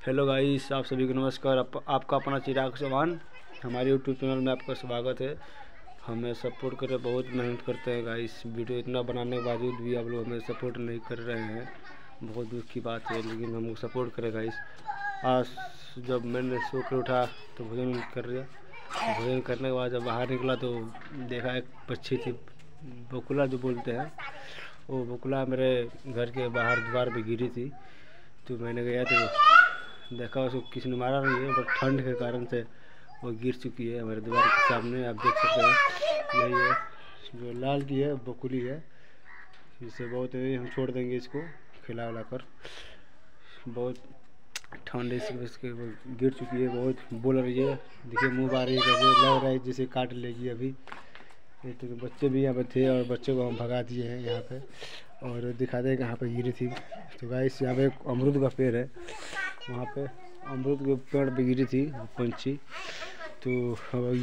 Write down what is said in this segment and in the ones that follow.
Hello guys आप सभी को नमस्कार। आप, आपका अपना चिराग चौहान हमारे यूट्यूब चैनल में आपका स्वागत है। हमें सपोर्ट करें बहुत मेहनत करते हैं गाइस। वीडियो इतना बनाने के बावजूद भी आप लोग हमें सपोर्ट नहीं कर रहे हैं। बहुत दुख की बात है लेकिन हमको सपोर्ट करें गाइस। आज जब मैंने सो कर उठा तो भोजन कर लिया भोजन करने के बाद जब बाहर निकला तो देखा एक पक्षी थी बकुला जो बोलते हैं। वो बकुला मेरे घर के बाहर द्वार पे गिरी थी। तो मैंने गया तो देखा उसको किसी ने मारा नहीं है बट ठंड के कारण से वो गिर चुकी है हमारे दीवार के सामने, आप देख सकते हैं। यही है, जो लाल की है बकुली है इसे बहुत हम छोड़ देंगे इसको, खिला उला कर। बहुत ठंड इसके गिर चुकी है, बहुत बोल रही है। देखिए, मुँह बार रही है, लग रहा है जैसे काट लेगी अभी। तो बच्चे भी यहाँ पे थे और बच्चों को हम भगा दिए हैं यहाँ पे। और दिखा दे यहाँ पे गिरी थी। तो गाइस यहाँ पे अमरूद का पेड़ है। वहाँ पे अमरूद के पेड़ पे गिरी थी, पंछी। तो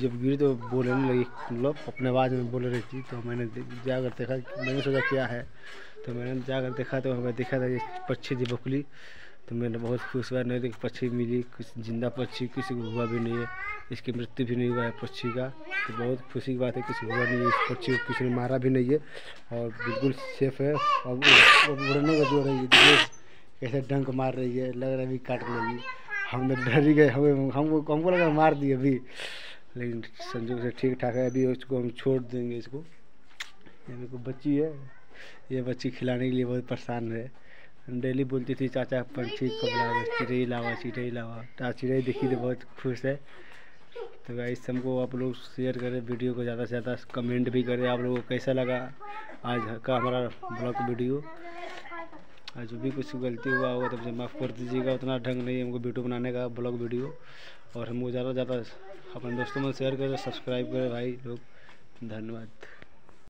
जब गिरी तो बोलने लगी मतलब अपने आवाज़ में बोल रही थी तो मैंने जाकर देखा मैंने सोचा क्या है। तो मैंने जाकर देखा तो हमें देखा था ये पक्षी थी बकली। तो मैंने बहुत खुश हुआ, नहीं देखी पक्षी मिली, कुछ ज़िंदा पक्षी, किसी को हुआ भी नहीं है, इसकी मृत्यु भी नहीं हुआ है पक्षी का। तो बहुत खुशी की बात है, किसी हुआ नहीं है, इस पक्षी को किसी ने मारा भी नहीं है, और बिल्कुल सेफ़ है। और उड़ने का जो है कैसे डंक मार रही है, लग रहा है अभी काट लेगी। हम तो डर ही गए, हमें, हमको हमको लगा मार दिए अभी। लेकिन संजोग से ठीक ठाक है, अभी उसको हम छोड़ देंगे इसको। ये मेरे को बच्ची है, ये बच्ची खिलाने के लिए बहुत परेशान है। डेली बोलती थी, चाचा, पंछी कब लावा चिड़ई लावा चिड़ई लावा। तो चिड़ई देखी तो बहुत खुश है। तो गाइस हमको आप लोग शेयर करें वीडियो को ज़्यादा से ज़्यादा कमेंट भी करें। आप लोगों को कैसा लगा आज का हमारा ब्लॉग वीडियो आज जो भी कुछ गलती हुआ होगा तो मुझे माफ़ कर दीजिएगा। उतना ढंग नहीं हमको वीडियो बनाने का, ब्लॉग वीडियो। और हमको ज़्यादा से ज़्यादा अपने दोस्तों में शेयर करें सब्सक्राइब करें भाई लोग। धन्यवाद।